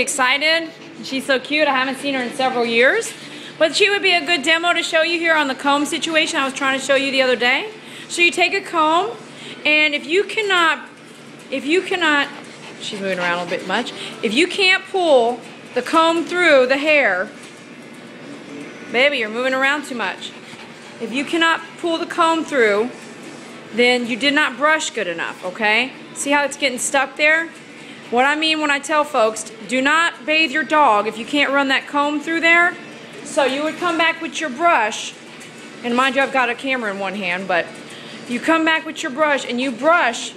Excited? She's so cute. I haven't seen her in several years. But she would be a good demo to show you here on the comb situation I was trying to show you the other day. So you take a comb, and if you cannot, if you cannot, she's moving around a little bit much. If you can't pull the comb through the hair, baby, you're moving around too much. If you cannot pull the comb through, then you did not brush good enough, okay? See how it's getting stuck there? What I mean when I tell folks, do not bathe your dog if you can't run that comb through there. So you would come back with your brush, and mind you, I've got a camera in one hand, but you come back with your brush and you brush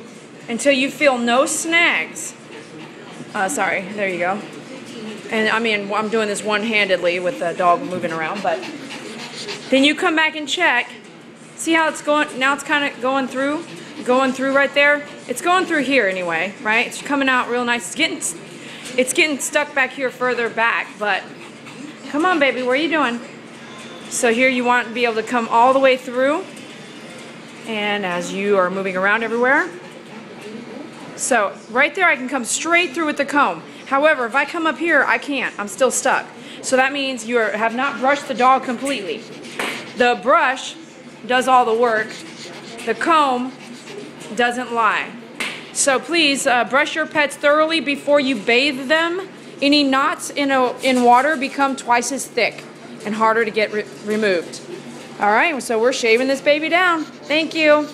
until you feel no snags. Uh, sorry, there you go. And I mean, I'm doing this one-handedly with the dog moving around, but then you come back and check. See how it's going, now it's kind of going through, going through right there. It's going through here anyway, right? It's coming out real nice. It's getting, it's getting stuck back here further back, but come on baby, where are you doing? So here you want to be able to come all the way through and as you are moving around everywhere. So right there I can come straight through with the comb. However, if I come up here, I can't. I'm still stuck. So that means you are, have not brushed the dog completely. The brush does all the work. The comb doesn't lie. So please uh, brush your pets thoroughly before you bathe them. Any knots in, a, in water become twice as thick and harder to get re removed. All right, so we're shaving this baby down. Thank you.